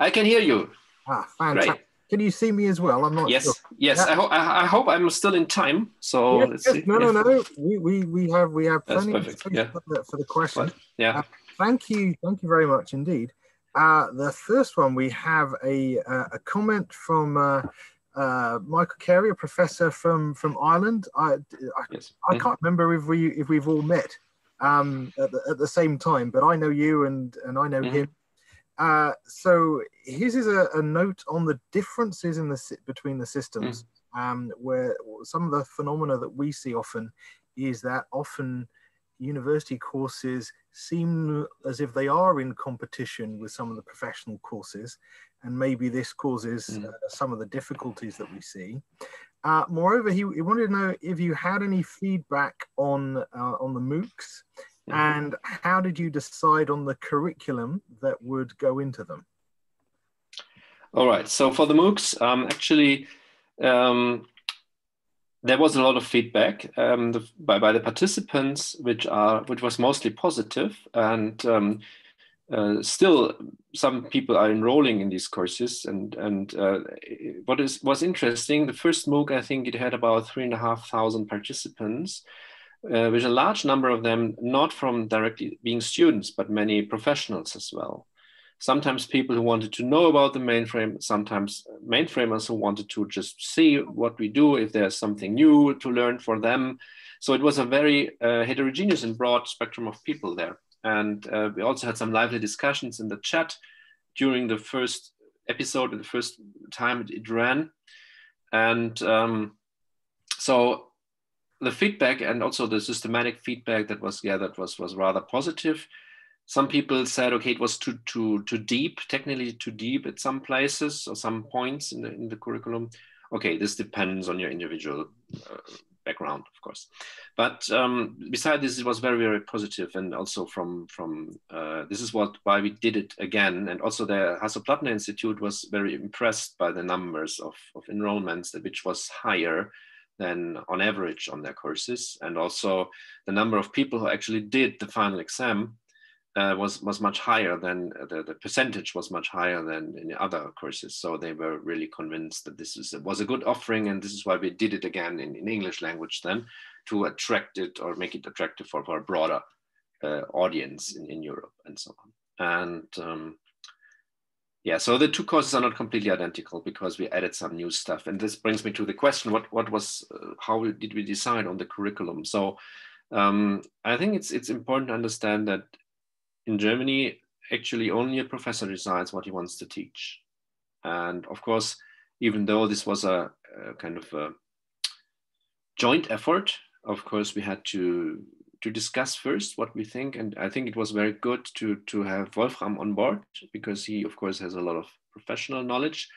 I can hear you. Ah, fantastic. Great. Can you see me as well? I'm not yes, sure. Yes, yeah. I, ho- I, hope I'm still in time. So yes, let's yes. see. No, no, no. We, we, we have we have plenty of space yeah. for, the, for the question. But, yeah. Uh, thank you, thank you very much indeed. Uh, the first one we have a uh, a comment from uh, uh, Michael Carey, a professor from from Ireland. I I, yes. I can't remember if we if we've all met um, at, the, at the same time, but I know you and and I know mm-hmm. him. Uh, so his is a, a, note on the differences in the between the systems, mm. um, where some of the phenomena that we see often is that often university courses seem as if they are in competition with some of the professional courses, and maybe this causes mm. uh, some of the difficulties that we see. Uh, moreover, he, he, wanted to know if you had any feedback on uh, on the MOOCs. And how did you decide on the curriculum that would go into them? All right. So for the MOOCs, um, actually, um, there was a lot of feedback um, the, by, by the participants, which are which was mostly positive, and um, uh, still some people are enrolling in these courses. And and uh, what is was interesting, the first MOOC I think it had about three and a half thousand participants, uh, with a large number of them not from directly being students, but many professionals as well. Sometimes people who wanted to know about the mainframe, sometimes mainframers who wanted to just see what we do, if there's something new to learn for them. So it was a very uh, heterogeneous and broad spectrum of people there. And uh, we also had some lively discussions in the chat during the first episode, the first time it, ran. And um, so the feedback and also the systematic feedback that was gathered was was rather positive. Some people said, okay, it was too too too deep, technically too deep at some places or some points in the in the curriculum. Okay, this depends on your individual uh, background, of course. But um, besides this, it was very very positive, and also from from uh, this is what why we did it again, and also the Hasso-Plattner Institute was very impressed by the numbers of of enrollments, which was higher than on average on their courses. And also the number of people who actually did the final exam uh, was, was much higher than the, the percentage was much higher than in other courses. So they were really convinced that this is, was a good offering. And this is why we did it again in, in English language then to attract it or make it attractive for, for a broader uh, audience in, in Europe and so on. And um, yeah, so the two courses are not completely identical because we added some new stuff. And this brings me to the question, what, what was, uh, how did we decide on the curriculum? So um, I think it's, it's important to understand that in Germany, actually only a professor decides what he wants to teach. And of course, even though this was a, a kind of a joint effort, of course, we had to to discuss first what we think. And I think it was very good to, to have Wolfram on board because he, of course, has a lot of professional knowledge.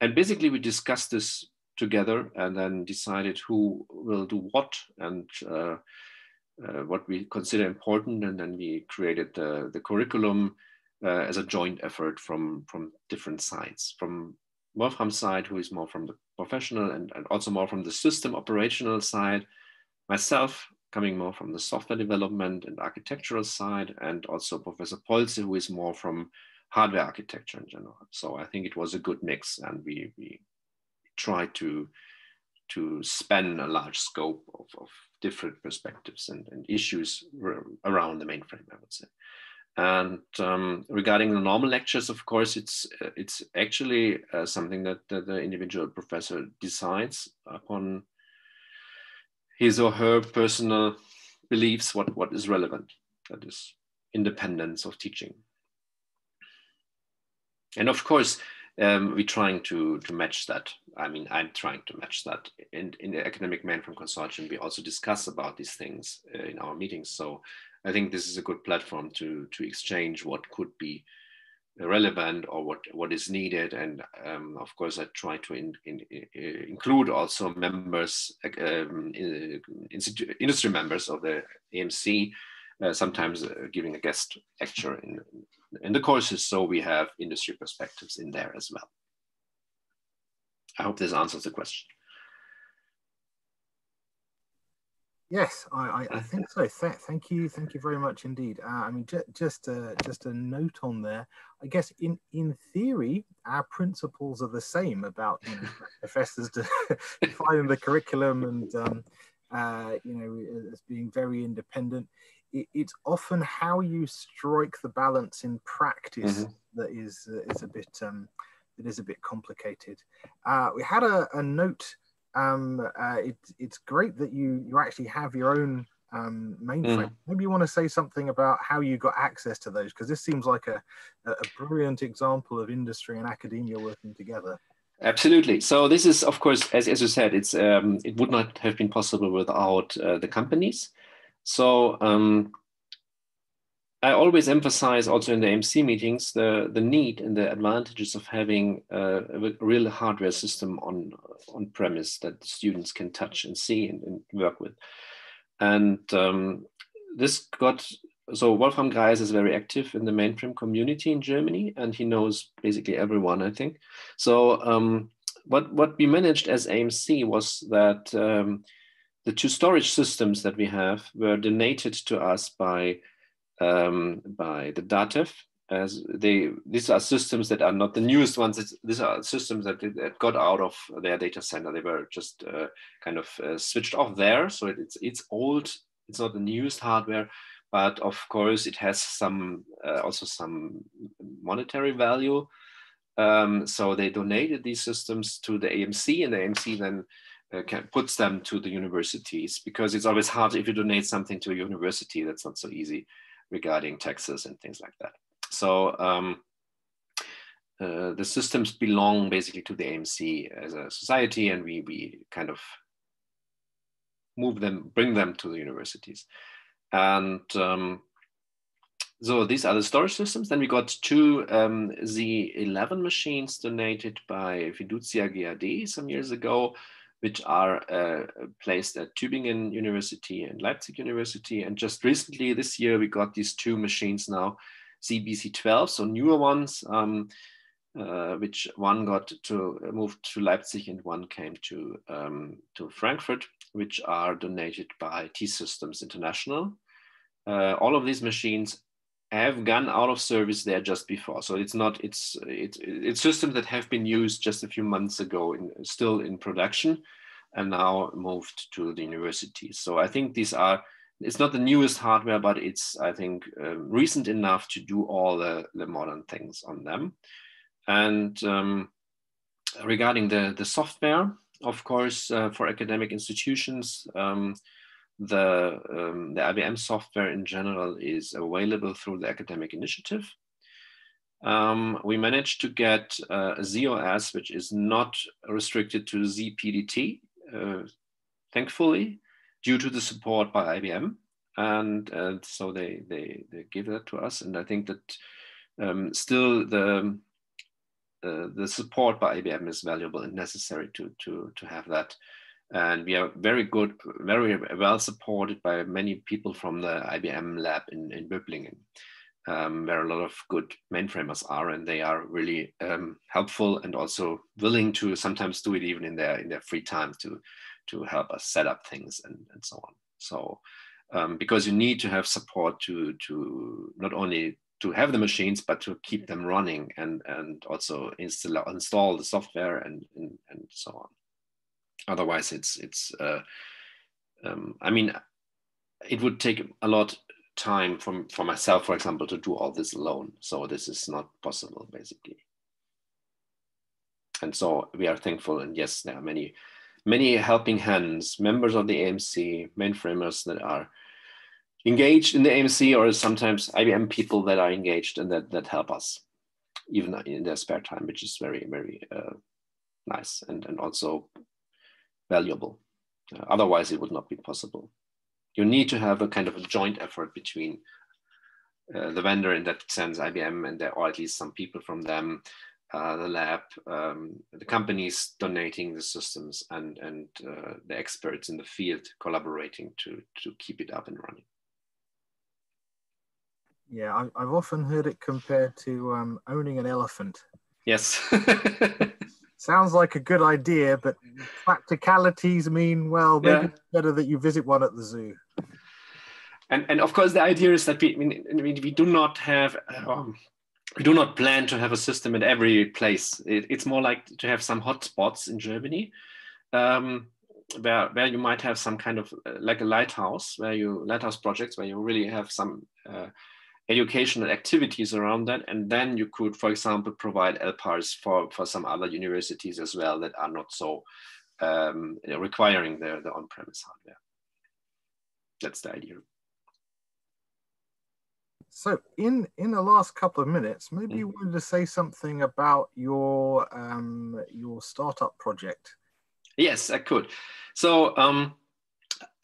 And basically, we discussed this together and then decided who will do what and uh, uh, what we consider important. And then we created the, the curriculum uh, as a joint effort from, from different sides. From Wolfram's side, who is more from the professional and, and also more from the system operational side. Myself, coming more from the software development and architectural side, and also Professor Polze, who is more from hardware architecture in general. So I think it was a good mix, and we, we tried to, to span a large scope of, of different perspectives and, and issues around the mainframe, I would say. And um, regarding the normal lectures, of course, it's it's actually uh, something that, that the individual professor decides upon his or her personal beliefs what, what is relevant that is independence of teaching. And of course um, we're trying to to match that. I mean i'm trying to match that. In, in the academic mainframe consortium we also discuss about these things uh, in our meetings. So i think this is a good platform to to exchange what could be relevant or what, what is needed. And um, of course, I try to in, in, in include also members, um, industry members of the AMC, uh, sometimes uh, giving a guest lecture in, in the courses. So we have industry perspectives in there as well. I hope this answers the question. Yes, I, I, I think so. Th- thank you, thank you very much indeed. Uh, I mean, j- just uh, just a note on there. I guess in in theory, our principles are the same about you know, professors defining the curriculum and um, uh, you know as being very independent. It, it's often how you strike the balance in practice mm-hmm. that is uh, is a bit um, that is a bit complicated. Uh, we had a, a note um, uh, it, it's great that you you actually have your own um, mainframe. Mm. Maybe you want to say something about how you got access to those because this seems like a, a brilliant example of industry and academia working together. Absolutely. So this is, of course, as, as you said, it's um, it would not have been possible without uh, the companies. So um, I always emphasize also in the AMC meetings the, the need and the advantages of having a real hardware system on, on premise that students can touch and see and, and work with. And um, this got, so Wolfram Greis is very active in the mainframe community in Germany and he knows basically everyone, I think. So um, what, what we managed as AMC was that um, the two storage systems that we have were donated to us by um, by the DATEV. As they, these are systems that are not the newest ones. It's, these are systems that, that, got out of their data center. They were just uh, kind of uh, switched off there. So it, it's it's old. It's not the newest hardware, but of course it has some uh, also some monetary value. Um, so they donated these systems to the AMC, and the AMC then uh, can, puts them to the universities because it's always hard if you donate something to a university. That's not so easy regarding taxes and things like that. So um, uh, the systems belong basically to the AMC as a society, and we we kind of move them, bring them to the universities, and um, so these are the storage systems. Then we got two um, Z11 machines donated by Fiducia GAD some years ago, which are uh, placed at Tübingen University and Leipzig University. And just recently, this year, we got these two machines now, zBC12, so newer ones, um, uh, which one got to move to Leipzig and one came to, um, to Frankfurt, which are donated by T-Systems International. Uh, all of these machines have gone out of service there just before. So it's not, it's, it's, it's systems that have been used just a few months ago in still in production and now moved to the university. So I think these are, it's not the newest hardware, but it's, I think, uh, recent enough to do all the, the modern things on them. And um, regarding the, the software, of course, uh, for academic institutions, um, the, um, the IBM software in general is available through the academic initiative. Um, we managed to get uh, a z/OS, which is not restricted to ZPDT, uh, thankfully, due to the support by IBM. And, uh, so they, they, they give that to us. And I think that um, still the, uh, the support by IBM is valuable and necessary to, to, to have that and we are very good, very well supported by many people from the IBM lab in, in Böblingen, um, where a lot of good mainframers are, and they are really um, helpful and also willing to sometimes do it even in their in their free time to to help us set up things and, and so on. So um, because you need to have support to to not only to have the machines but to keep them running and and also install install the software and and, and so on otherwise it's it's uh, um, i mean it would take a lot time from for myself for example to do all this alone. So this is not possible basically. And so we are thankful. And yes there are many many helping hands members of the amc mainframers that are engaged in the amc or sometimes ibm people that are engaged and that that help us even in their spare time which is very very uh, nice. And and also valuable. Uh, otherwise, it would not be possible. You need to have a kind of a joint effort between uh, the vendor in that sense, IBM, and there, or at least some people from them, uh, the lab, um, the companies donating the systems, and and uh, the experts in the field collaborating to to keep it up and running. Yeah, I've often heard it compared to um, owning an elephant. Yes. sounds like a good idea, but practicalities mean well, maybe yeah. better that you visit one at the zoo. And and of course, the idea is that we I mean, we do not have. Um, we do not plan to have a system in every place. It, it's more like to have some hotspots in Germany, um, where where you might have some kind of uh, like a lighthouse, where you lighthouse projects where you really have some uh, educational activities around that, and then you could, for example, provide LPARs for for some other universities as well that are not so um, requiring the the on-premise hardware. That's the idea. So, in in the last couple of minutes, maybe you mm. wanted to say something about your um, your startup project. Yes, I could. So, um,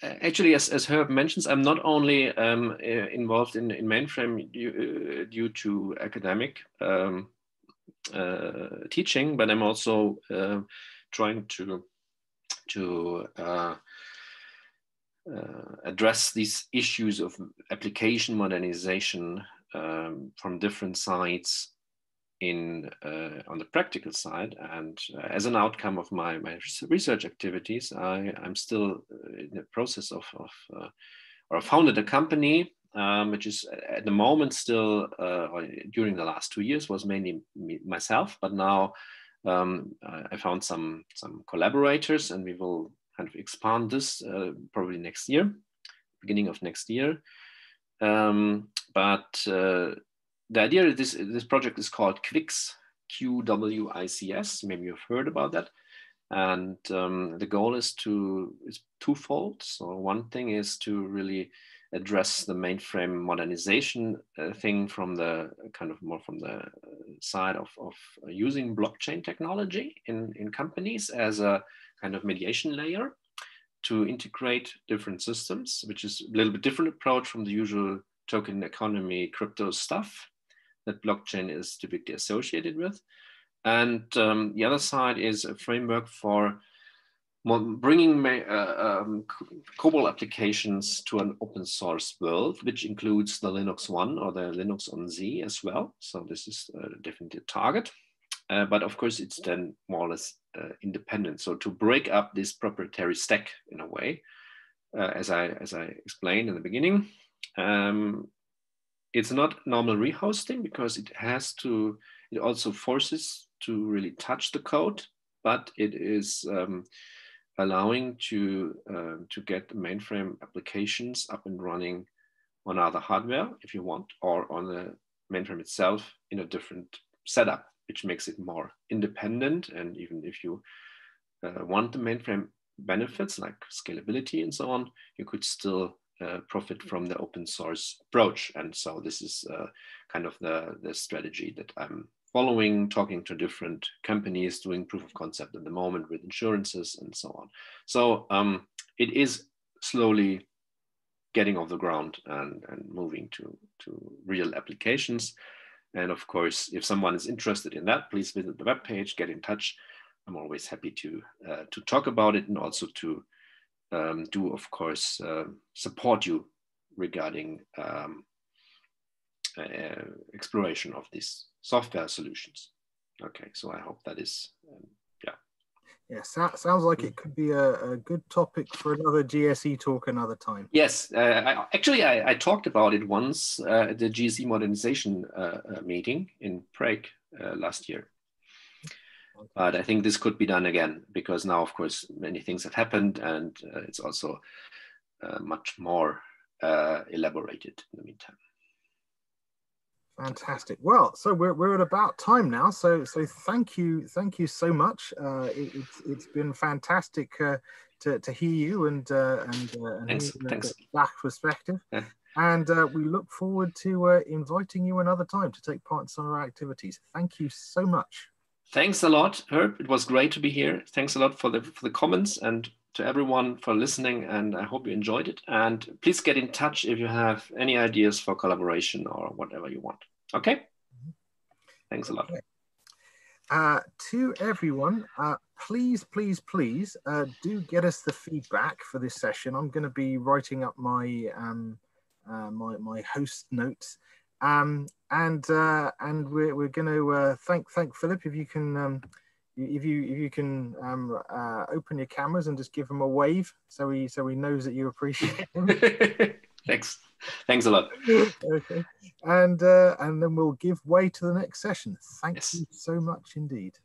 actually, as, as Herb mentions, I'm not only um, involved in, in mainframe due, uh, due to academic um, uh, teaching, but I'm also uh, trying to to uh, uh, address these issues of application modernization um, from different sides in uh, on the practical side and uh, as an outcome of my, my research activities I, i'm still uh, in the process of, of uh, or founded a company um, which is at the moment still uh, during the last two years was mainly me, myself but now um, I found some some collaborators and we will kind of expand this uh, probably next year, beginning of next year. Um, but uh, the idea of this, this project is called QWICS, Q-W-I-C-S. Maybe you've heard about that. And um, the goal is to is twofold. So one thing is to really address the mainframe modernization uh, thing from the kind of more from the side of, of using blockchain technology in, in companies as a kind of mediation layer to integrate different systems, which is a little bit different approach from the usual token economy crypto stuff that blockchain is typically associated with. And um, the other side is a framework for bringing uh, um, COBOL applications to an open source world, which includes the LinuxONE or the Linux on Z as well. So this is uh, definitely a target. Uh, but of course, it's then more or less uh, independent. So to break up this proprietary stack in a way, uh, as I as I explained in the beginning, um, it's not normal rehosting because it has to. It also forces to really touch the code, but it is um, allowing to uh, to get mainframe applications up and running on other hardware if you want, or on the mainframe itself in a different setup which makes it more independent. And even if you uh, want the mainframe benefits like scalability and so on, you could still uh, profit from the open source approach. And so this is uh, kind of the, the strategy that I'm following, talking to different companies, doing proof of concept at the moment with insurances and so on. So um, it is slowly getting off the ground and, and moving to, to real applications. And of course, if someone is interested in that, please visit the webpage, get in touch. I'm always happy to, uh, to talk about it and also to um, do, of course, uh, support you regarding um, uh, exploration of these software solutions. Okay, so I hope that is um, yeah, so, sounds like it could be a, a, good topic for another GSE talk another time. Yes, uh, I, actually, I, I, talked about it once uh, at the GSE modernization uh, uh, meeting in Prague uh, last year. But I think this could be done again because now, of course, many things have happened and uh, it's also much more elaborated in the meantime. Fantastic. Well, so we're, we're at about time now. So so thank you thank you so much. Uh, it, it's it's been fantastic uh, to, to hear you and uh, and, uh, and thanks, thanks. that perspective. Yeah. And uh, we look forward to uh, inviting you another time to take part in some of our activities. Thank you so much. Thanks a lot, Herb. It was great to be here. Thanks a lot for the for the comments and to everyone for listening. And I hope you enjoyed it. And please get in touch if you have any ideas for collaboration or whatever you want. Okay. Thanks a lot. Uh, to everyone, uh, please, please, please uh, do get us the feedback for this session. I'm going to be writing up my um, uh, my, my host notes, um, and uh, and we're, we're going to uh, thank thank Philip if you can um, if you if you can um, uh, open your cameras and just give him a wave, so he so he knows that you appreciate him. Thanks. Thanks a lot. okay, and uh, and then we'll give way to the next session. Thank Yes. you so much indeed.